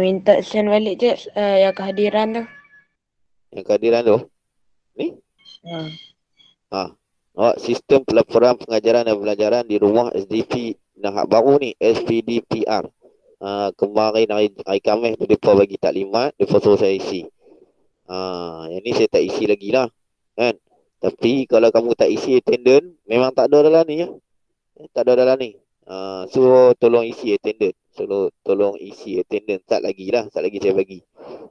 minta send balik je uh, yang kehadiran tu. Yang kehadiran tu? Ni? Ha. Ha. Oh, sistem pelaporan pengajaran dan pelajaran di rumah SDP Nahak baru ni SPDPR. Uh, kemarin hari, hari Khamis tu mereka bagi taklimat, mereka suruh saya isi. Uh, yang ni saya tak isi lagi lah. Kan? Tapi kalau kamu tak isi attendant, memang tak ada dalam ni ya. Eh, tak ada dalam ni. Uh, so tolong isi attendant. So tolong isi attendant. Tak lagi lah. Tak lagi saya bagi.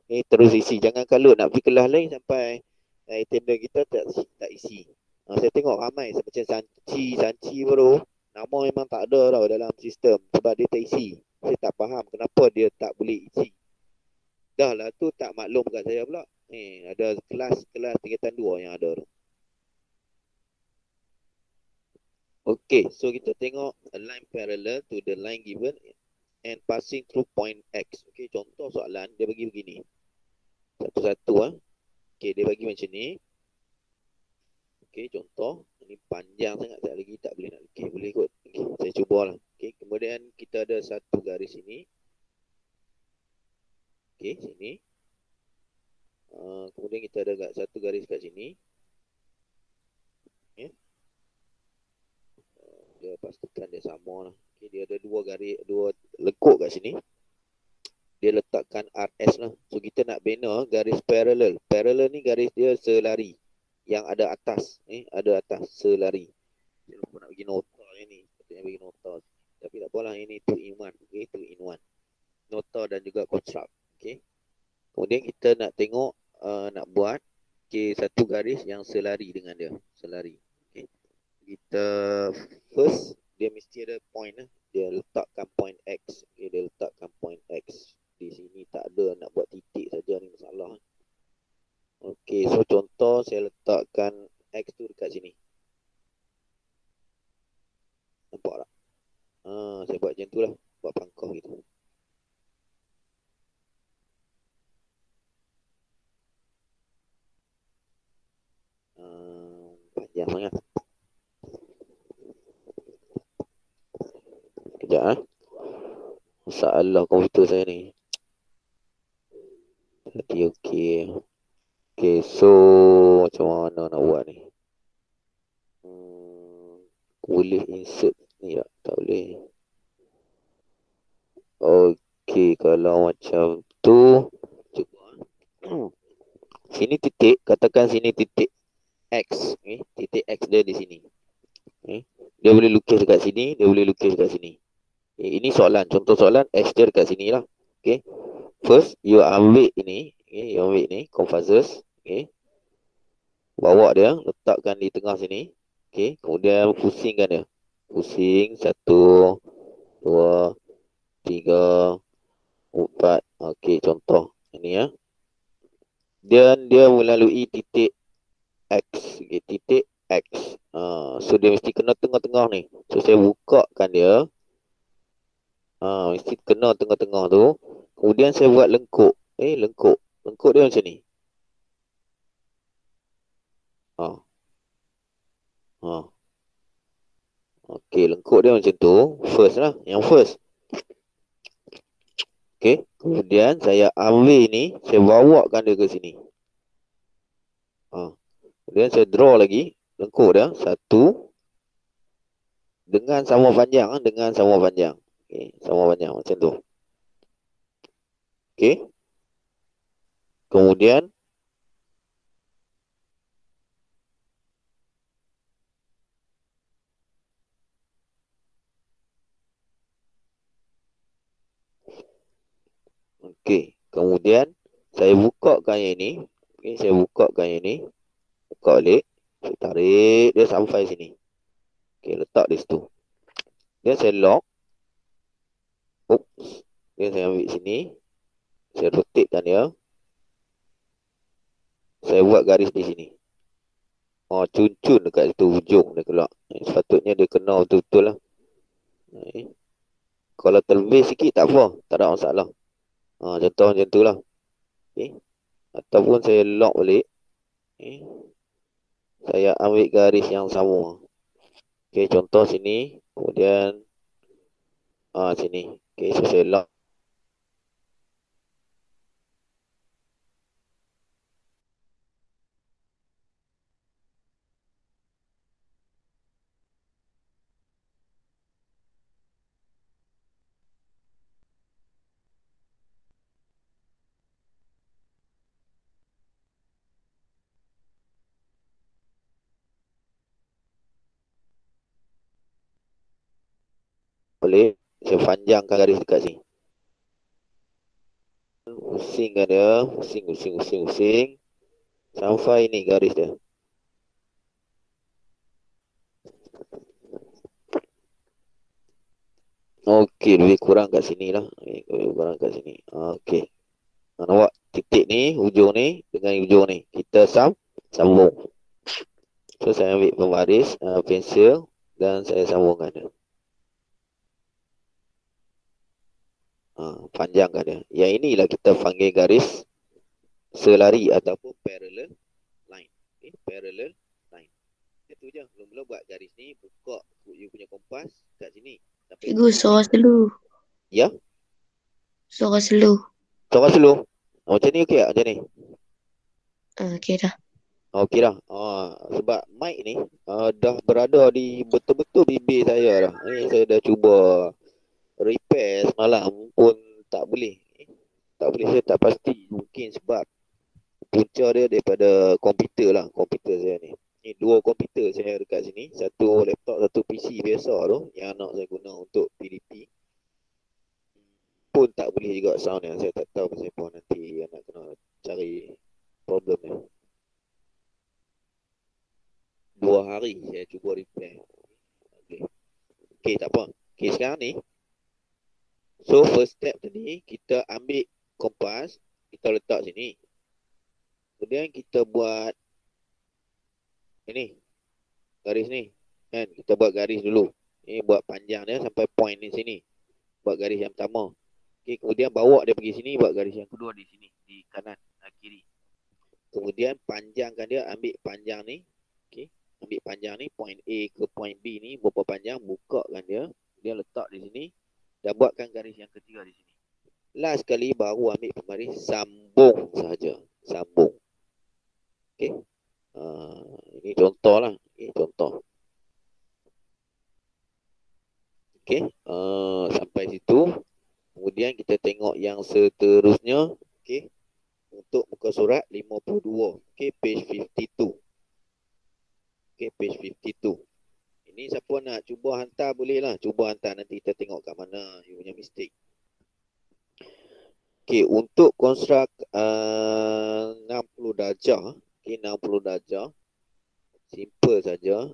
Ni terus isi. Jangan kalau nak pergi kelas lain sampai uh, attendant kita tak, tak isi. Uh, saya tengok ramai macam Sanchi, Sanchi bro. Nama memang tak ada tau dalam sistem. Sebab dia tak isi. Saya tak faham kenapa dia tak boleh isi. Dah lah tu tak maklum kat saya pula. Eh, ada kelas-kelas tingkatan dua yang ada tu. Okay, so kita tengok a line parallel to the line given and passing through point X. Okay, contoh soalan dia bagi begini. Satu-satu ah. Okay, dia bagi macam ni. Okay, contoh. Ini panjang sangat tak lagi tak boleh nak okay, boleh ikut. Okay, saya cuba lah. Okay, kemudian kita ada satu garis ini. Okay, sini. Uh, kemudian kita ada satu garis kat sini. Dia pastikan dia sama lah. Okay, dia ada dua garis, dua lekuk kat sini. Dia letakkan RS lah. So kita nak bina garis parallel. Parallel ni garis dia selari. Yang ada atas. Eh, ada atas selari. Saya lupa nak bagi nota ni. Katanya bagi nota. Tapi tak apalah. Ini two in one. Okay, two in one. Nota dan juga construct. Okay. Kemudian kita nak tengok, uh, nak buat okay, satu garis yang selari dengan dia. Selari kita first dia mesti ada point lah. Dia letakkan point X. Okay, dia letakkan point X. Di sini tak ada nak buat titik saja ni masalah. Okey, so contoh saya letakkan X tu dekat sini. Nampak tak? Ha, saya buat macam tu lah. Buat pangkau gitu. Ha, panjang sangat. Sekejap eh. Masalah komputer saya ni. Jadi okey. Okey, so macam mana nak buat ni? Hmm, boleh insert ni tak? Tak boleh. Okey, kalau macam tu. Cuba. Sini titik. Katakan sini titik X. Okay. Titik X dia di sini. Okay. Dia boleh lukis dekat sini. Dia boleh lukis dekat sini. Okay, ini soalan, contoh soalan dia dekat sini lah. Okay. First, you ambil ini. Okay, you ambil ini, confuses. Okay. Bawa dia, letakkan di tengah sini. Okay, kemudian pusingkan dia. Pusing, satu, dua, tiga, empat. Okay, contoh. Ini ya. Dan dia melalui titik X. Okay, titik X. Uh, so, dia mesti kena tengah-tengah ni. So, saya bukakan dia. Ha, mesti kena tengah-tengah tu. Kemudian saya buat lengkuk. Eh, lengkuk. Lengkuk dia macam ni. Ha. Ha. Okey, lengkuk dia macam tu. First lah. Yang first. Okey. Kemudian saya ambil ni. Saya bawakan dia ke sini. Ha. Kemudian saya draw lagi. Lengkuk dia. Satu. Dengan sama panjang. Dengan sama panjang. Okay, sama banyak macam tu. Okay. Kemudian. Okay. Kemudian. Saya buka kan yang ini. Okay, saya buka kan yang ini. Buka balik. Saya tarik dia sampai sini. Okay, letak di situ. Dia saya lock. Oops. Okay, saya ambil sini. Saya rotatekan dia. Saya buat garis di sini. Oh, cun-cun dekat situ hujung dia keluar. Eh, sepatutnya dia kena betul-betul lah. Eh. Kalau terlebih sikit tak apa. Tak ada masalah. Ha, contoh macam tu lah. Okay. Ataupun saya lock balik. Okay. Saya ambil garis yang sama. Okay, contoh sini. Kemudian. Ha, sini que ese es el Please. Saya panjangkan garis dekat sini. Pusingkan dia. Pusing, pusing, pusing, pusing. Sampai ini garis dia. Okey, lebih kurang kat sini lah. Lebih kurang kat sini. Okey. Nampak titik ni, hujung ni dengan hujung ni. Kita sam sambung. So, saya ambil pembaris, uh, pensel dan saya sambungkan dia. Uh, panjangkan dia. Yang inilah kita panggil garis selari ataupun parallel line. Okay, parallel line. Itu je. Belum-belum buat garis ni, buka you punya kompas kat sini. Cikgu, suara slow. Ya? Suara slow. Suara slow? Oh, macam ni okey tak? Macam ni? Uh, okey dah. Okey dah. Ah, sebab mic ni uh, dah berada di betul-betul bibir saya dah. Ni saya dah cuba repair semalam tak boleh. Tak boleh saya tak pasti. Mungkin sebab punca dia daripada komputer lah. Komputer saya ni. Ni dua komputer saya dekat sini. Satu laptop, satu PC biasa tu yang nak saya guna untuk PDP. Pun tak boleh juga sound yang saya tak tahu pasal apa nanti nak kena cari problem ni. Dua hari saya cuba repair. Okay. okay, tak apa. Okay, sekarang ni. So, first step tadi, kita ambil kompas. Kita letak sini. Kemudian kita buat ini garis ni. Kan kita buat garis dulu. Ni buat panjang dia sampai point ni sini. Buat garis yang pertama. Okey kemudian bawa dia pergi sini buat garis yang kedua di sini di kanan kiri. Kemudian panjangkan dia ambil panjang ni. Okey ambil panjang ni point A ke point B ni berapa panjang bukakan dia. Dia letak di sini dan buatkan garis yang ketiga di sini last kali baru ambil pembaris sambung saja sambung okey Uh, ini contoh lah. Ini contoh. Okey. Uh, sampai situ. Kemudian kita tengok yang seterusnya. Okey. Untuk muka surat 52. Okey. Page 52. Okey. Page 52. Ini siapa nak cuba hantar boleh lah. Cuba hantar nanti kita tengok kat mana you punya mistake. Okey. Untuk konstruk uh, 60 darjah. Okay, 60 darjah. Simple saja.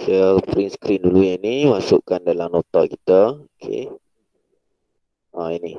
Saya print screen dulu yang ni. Masukkan dalam nota kita. Okay. Ha, ini.